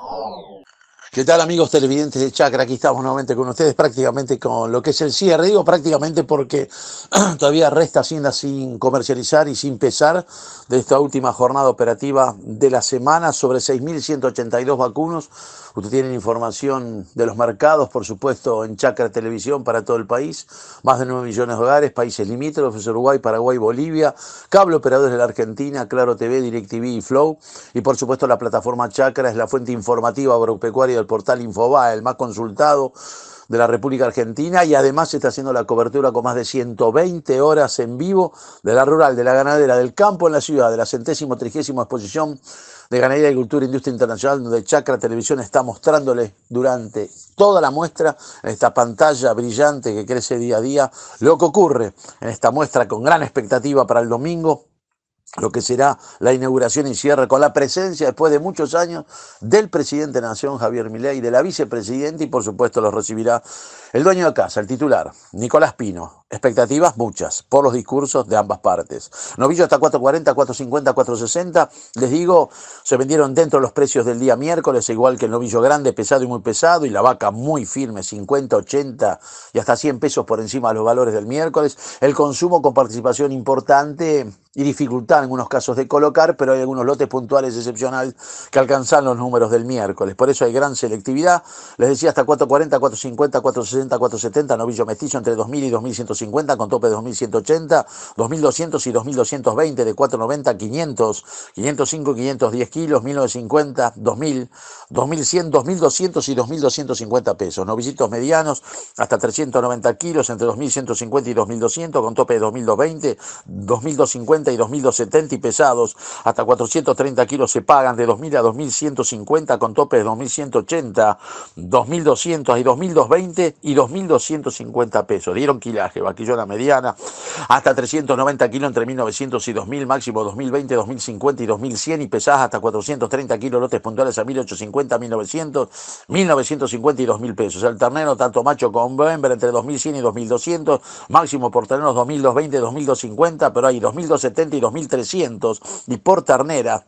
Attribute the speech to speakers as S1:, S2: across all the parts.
S1: oh. ¿Qué tal amigos televidentes de Chacra? Aquí estamos nuevamente con ustedes prácticamente con lo que es el cierre. Digo prácticamente porque todavía resta Hacienda sin comercializar y sin pesar de esta última jornada operativa de la semana sobre 6.182 vacunos. Ustedes tienen información de los mercados, por supuesto, en Chacra Televisión para todo el país. Más de 9 millones de hogares, países limítrofes, Uruguay, Paraguay, Bolivia, cable operadores de la Argentina, Claro TV, DirecTV y Flow. Y por supuesto la plataforma Chacra es la fuente informativa agropecuaria del portal Infoba, el más consultado de la República Argentina y además se está haciendo la cobertura con más de 120 horas en vivo de la rural, de la ganadera, del campo en la ciudad, de la centésimo trigésimo exposición de Ganadería, Agricultura e Industria Internacional, donde Chacra Televisión está mostrándole durante toda la muestra, en esta pantalla brillante que crece día a día, lo que ocurre en esta muestra con gran expectativa para el domingo, lo que será la inauguración y cierre con la presencia después de muchos años del presidente de Nación, Javier Milei, de la vicepresidenta y por supuesto los recibirá el dueño de casa, el titular, Nicolás Pino. Expectativas muchas por los discursos de ambas partes. Novillo hasta 440, 450, 460. Les digo, se vendieron dentro de los precios del día miércoles, igual que el novillo grande, pesado y muy pesado, y la vaca muy firme, 50, 80 y hasta 100 pesos por encima de los valores del miércoles. El consumo con participación importante y dificultad en algunos casos de colocar, pero hay algunos lotes puntuales excepcionales que alcanzan los números del miércoles. Por eso hay gran selectividad. Les decía hasta 440, 450, 460, 470, novillo mestizo entre 2000 y 2150 con tope de 2180, 2200 y 2220 de 490 500, 505, 510 kilos, 1950, 2000, 2100, 2200 y 2250 pesos. Novillitos medianos hasta 390 kilos entre 2150 y 2200 con tope de 2220, 2250 y 2270 y pesados hasta 430 kilos se pagan de 2000 a 2150 con tope de 2180, 2200 y 2220 y 2250 pesos. Dieron quilaje, vaquillona mediana hasta 390 kilos entre 1900 y 2000, máximo 2020, 2050 y 2100 y pesadas hasta 430 kilos lotes puntuales a 1850, 1900, 1950 y 2000 pesos. El ternero tanto macho como hembra entre 2100 y 2200, máximo por terneros 2220, 2250, pero hay 2270 y 2300 y por ternera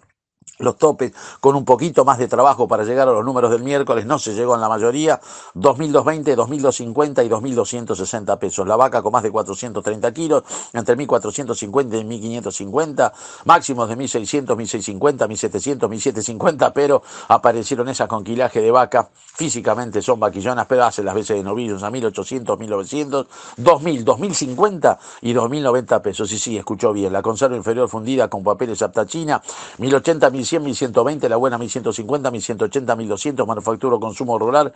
S1: los topes con un poquito más de trabajo para llegar a los números del miércoles, no se llegó en la mayoría, 2.220, 2.250 y 2.260 pesos. La vaca con más de 430 kilos, entre 1.450 y 1.550, máximos de 1.600, 1.650, 1.700, 1.750, pero aparecieron esas con quilaje de vaca, físicamente son vaquillonas, pero hacen las veces de novillos a 1.800, 1.900, 2.000, 2.050 y 2.090 pesos. Y sí, escuchó bien, la conserva inferior fundida con papeles aptachina, 1.080, 1.100, 1.120, la buena 1.150, 1.180, 1.200, manufactura consumo rural,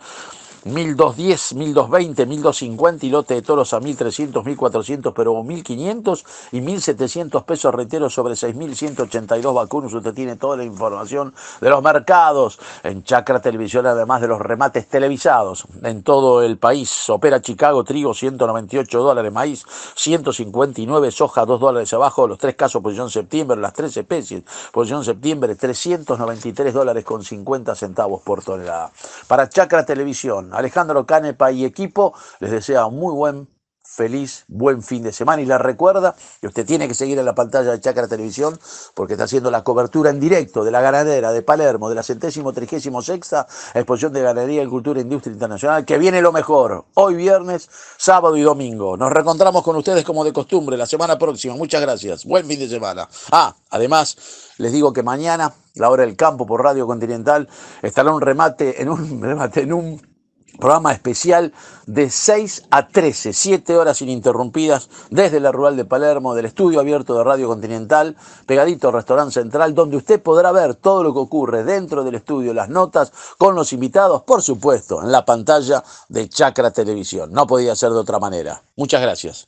S1: 1.210, 1.220, 1.250 y lote de toros a 1.300, 1.400, pero 1.500 y 1.700 pesos reitero sobre 6.182 vacunos. Usted tiene toda la información de los mercados en Chacra Televisión, además de los remates televisados en todo el país. Opera Chicago, trigo 198 dólares, maíz 159, soja 2 dólares abajo, los tres casos posición septiembre, las tres especies, posición septiembre 393 dólares con 50 centavos por tonelada. Para Chacra Televisión, Alejandro Canepa y equipo les desea un muy buen feliz, buen fin de semana y la recuerda que usted tiene que seguir en la pantalla de Chacra Televisión porque está haciendo la cobertura en directo de la ganadera de Palermo, de la centésimo trigésimo sexta exposición de ganadería y cultura e industria internacional, que viene lo mejor, hoy viernes, sábado y domingo. Nos reencontramos con ustedes como de costumbre la semana próxima. Muchas gracias. Buen fin de semana. Ah, además, les digo que mañana, la hora del campo por Radio Continental, estará un remate en un remate en un programa especial de 6 a 13, 7 horas ininterrumpidas desde la rural de Palermo, del estudio abierto de Radio Continental, pegadito al restaurante central, donde usted podrá ver todo lo que ocurre dentro del estudio, las notas con los invitados, por supuesto, en la pantalla de Chacra Televisión. No podía ser de otra manera. Muchas gracias.